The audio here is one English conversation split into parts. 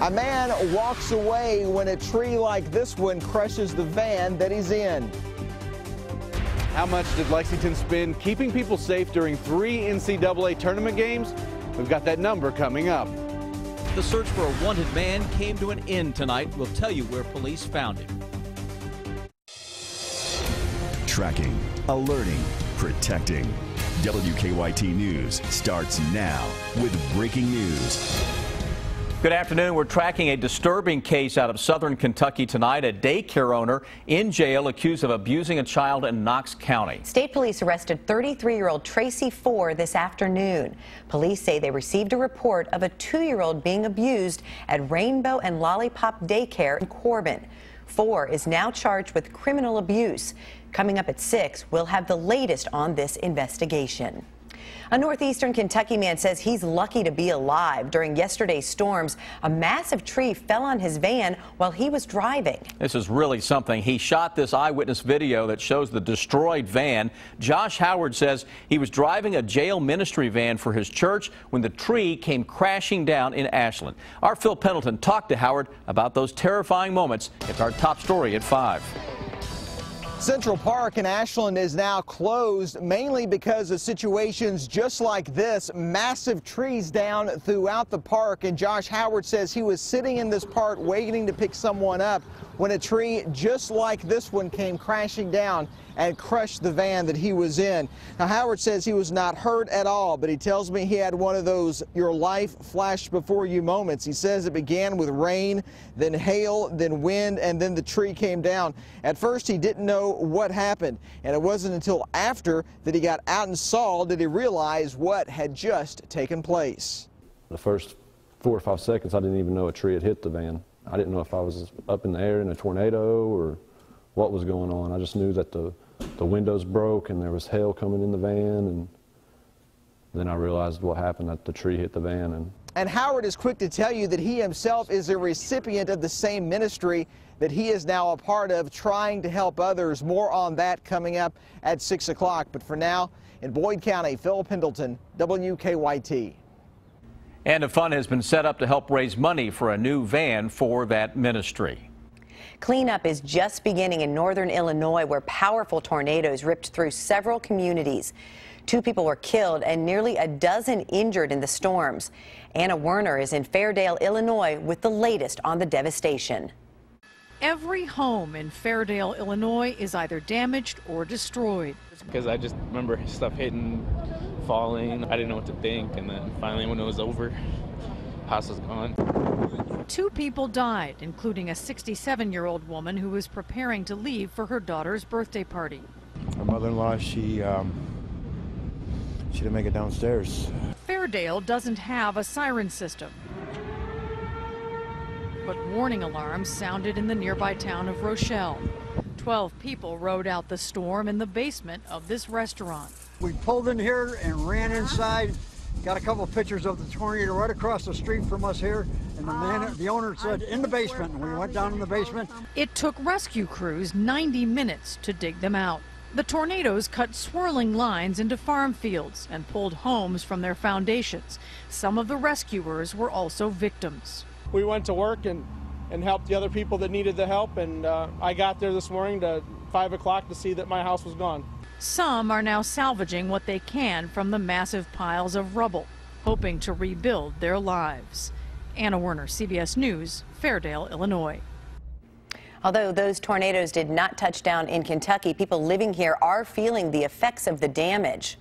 A man walks away when a tree like this one crushes the van that he's in. How much did Lexington spend keeping people safe during three NCAA tournament games? We've got that number coming up. The search for a wanted man came to an end tonight. We'll tell you where police found him. Tracking, alerting, protecting. WKYT News starts now with breaking news. Good afternoon. We're tracking a disturbing case out of southern Kentucky tonight. A daycare owner in jail accused of abusing a child in Knox County. State police arrested 33 year old Tracy Ford this afternoon. Police say they received a report of a two year old being abused at Rainbow and Lollipop Daycare in Corbin. Ford is now charged with criminal abuse. Coming up at 6, we'll have the latest on this investigation. A northeastern Kentucky man says he's lucky to be alive. During yesterday's storms, a massive tree fell on his van while he was driving. This is really something. He shot this eyewitness video that shows the destroyed van. Josh Howard says he was driving a jail ministry van for his church when the tree came crashing down in Ashland. Our Phil Pendleton talked to Howard about those terrifying moments. It's our top story at 5. Central Park in Ashland is now closed mainly because of situations just like this. Massive trees down throughout the park. And Josh Howard says he was sitting in this park waiting to pick someone up when a tree just like this one came crashing down and crushed the van that he was in. Now, Howard says he was not hurt at all, but he tells me he had one of those your life flashed before you moments. He says it began with rain, then hail, then wind, and then the tree came down. At first, he didn't know what happened, and it wasn't until after that he got out and saw did he realize what had just taken place. The first four or five seconds, I didn't even know a tree had hit the van. I didn't know if I was up in the air in a tornado or what was going on. I just knew that the the windows broke and there was hail coming in the van and then I realized what happened that the tree hit the van and and Howard is quick to tell you that he himself is a recipient of the same ministry that he is now a part of trying to help others. More on that coming up at 6 o'clock. But for now, in Boyd County, Phil Pendleton, WKYT. And a fund has been set up to help raise money for a new van for that ministry. Cleanup is just beginning in northern Illinois where powerful tornadoes ripped through several communities. Two people were killed and nearly a dozen injured in the storms. Anna Werner is in Fairdale, Illinois with the latest on the devastation. Every home in Fairdale, Illinois is either damaged or destroyed. Because I just remember stuff hitting, falling. I didn't know what to think. And then finally, when it was over, house was gone. Two people died, including a 67 year old woman who was preparing to leave for her daughter's birthday party. My mother in law, she, um, she didn't make it downstairs. Fairdale doesn't have a siren system. But warning alarms sounded in the nearby town of Rochelle. 12 people rode out the storm in the basement of this restaurant. We pulled in here and ran inside Got a couple of pictures of the tornado right across the street from us here, and the man, uh, the owner said in the basement. And we went down in the basement. It took rescue crews 90 minutes to dig them out. The tornadoes cut swirling lines into farm fields and pulled homes from their foundations. Some of the rescuers were also victims. We went to work and, and helped the other people that needed the help, and uh, I got there this morning to 5 o'clock to see that my house was gone. Some are now salvaging what they can from the massive piles of rubble, hoping to rebuild their lives. Anna Werner, CBS News, Fairdale, Illinois. Although those tornadoes did not touch down in Kentucky, people living here are feeling the effects of the damage.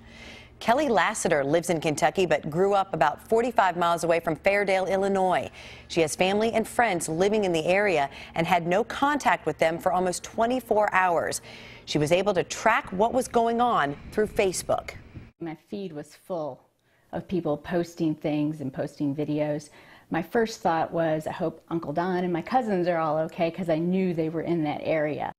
Kelly Lassiter lives in Kentucky but grew up about 45 miles away from Fairdale, Illinois. She has family and friends living in the area and had no contact with them for almost 24 hours. She was able to track what was going on through Facebook. My feed was full of people posting things and posting videos. My first thought was, I hope Uncle Don and my cousins are all okay because I knew they were in that area.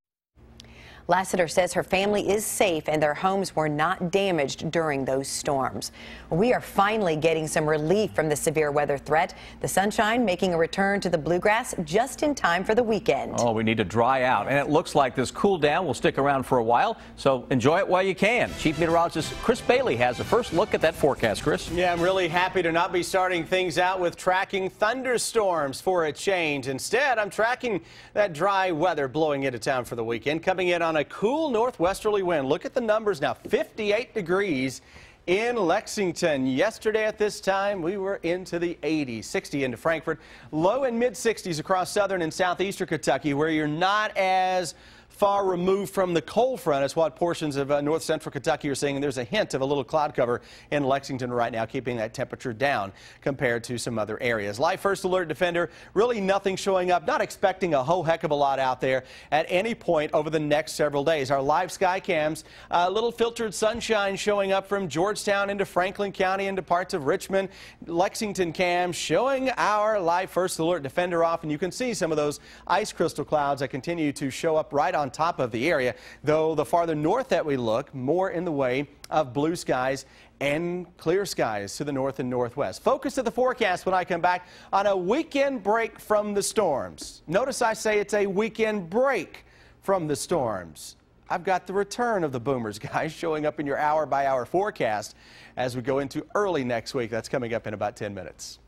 Lassiter says her family is safe and their homes were not damaged during those storms. We are finally getting some relief from the severe weather threat. The sunshine making a return to the bluegrass just in time for the weekend. Oh, we need to dry out. And it looks like this cool down will stick around for a while, so enjoy it while you can. Chief Meteorologist Chris Bailey has a first look at that forecast. Chris? Yeah, I'm really happy to not be starting things out with tracking thunderstorms for a change. Instead, I'm tracking that dry weather blowing into town for the weekend, coming in on on a cool northwesterly wind. Look at the numbers now 58 degrees in Lexington. Yesterday at this time, we were into the 80s, 60 into Frankfort, low and mid 60s across southern and southeastern Kentucky, where you're not as far removed from the cold front as what portions of uh, north central Kentucky are seeing. There's a hint of a little cloud cover in Lexington right now, keeping that temperature down compared to some other areas. Live First Alert Defender, really nothing showing up. Not expecting a whole heck of a lot out there at any point over the next several days. Our live sky cams, a uh, little filtered sunshine showing up from Georgetown into Franklin County into parts of Richmond. Lexington cams showing our Live First Alert Defender off, and you can see some of those ice crystal clouds that continue to show up right on on top of the area, though the farther north that we look, more in the way of blue skies and clear skies to the north and northwest. Focus of the forecast when I come back on a weekend break from the storms. Notice I say it's a weekend break from the storms. I've got the return of the boomers, guys, showing up in your hour by hour forecast as we go into early next week. That's coming up in about 10 minutes.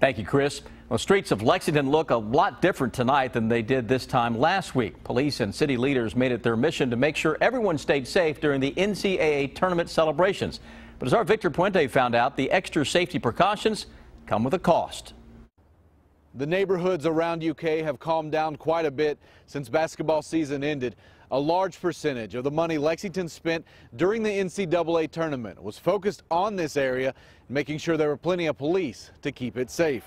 Thank you, Chris. Well, streets of Lexington look a lot different tonight than they did this time last week. Police and city leaders made it their mission to make sure everyone stayed safe during the NCAA tournament celebrations. But as our Victor Puente found out, the extra safety precautions come with a cost. The neighborhoods around UK have calmed down quite a bit since basketball season ended. A large percentage of the money Lexington spent during the NCAA tournament was focused on this area, making sure there were plenty of police to keep it safe.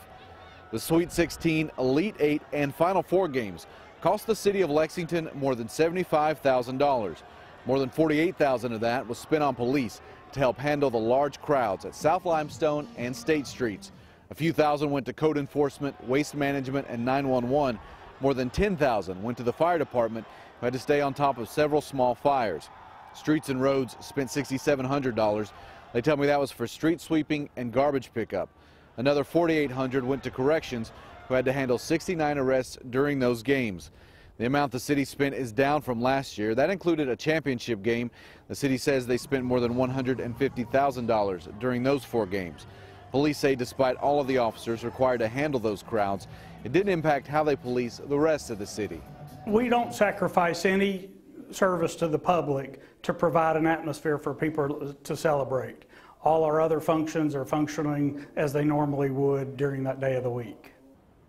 The Sweet 16, Elite 8, and Final Four games cost the city of Lexington more than $75,000. More than 48,000 of that was spent on police to help handle the large crowds at South Limestone and State Streets. A few thousand went to code enforcement, waste management, and 911. More than 10,000 went to the fire department who had to stay on top of several small fires. Streets and Roads spent $6,700. They tell me that was for street sweeping and garbage pickup. Another 4,800 went to corrections, who had to handle 69 arrests during those games. The amount the city spent is down from last year. That included a championship game. The city says they spent more than $150,000 during those four games. Police say despite all of the officers required to handle those crowds, it didn't impact how they police the rest of the city. We don't sacrifice any service to the public to provide an atmosphere for people to celebrate. All our other functions are functioning as they normally would during that day of the week.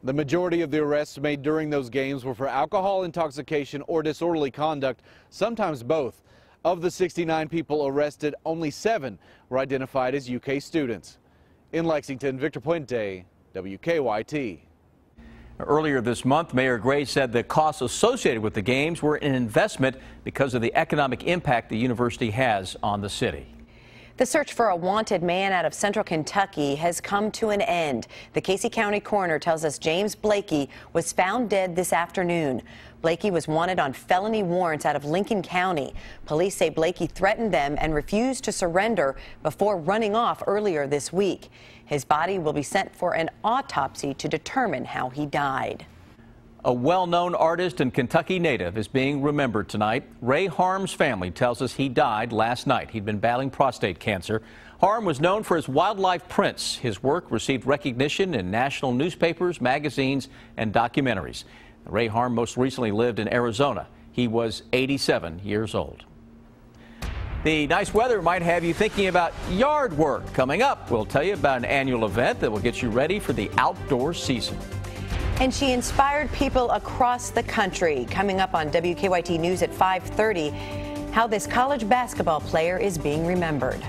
The majority of the arrests made during those games were for alcohol intoxication or disorderly conduct, sometimes both. Of the 69 people arrested, only seven were identified as UK students. In Lexington, Victor Puente, WKYT. Earlier this month, Mayor Gray said the costs associated with the games were an investment because of the economic impact the university has on the city. The search for a wanted man out of central Kentucky has come to an end. The Casey County coroner tells us James Blakey was found dead this afternoon. Blakey was wanted on felony warrants out of Lincoln County. Police say Blakey threatened them and refused to surrender before running off earlier this week. His body will be sent for an autopsy to determine how he died. A well-known artist and Kentucky native is being remembered tonight. Ray Harm's family tells us he died last night. He'd been battling prostate cancer. Harm was known for his wildlife prints. His work received recognition in national newspapers, magazines, and documentaries. Ray Harm most recently lived in Arizona. He was 87 years old. The nice weather might have you thinking about yard work. Coming up, we'll tell you about an annual event that will get you ready for the outdoor season. And she inspired people across the country. Coming up on WKYT News at 5:30, how this college basketball player is being remembered.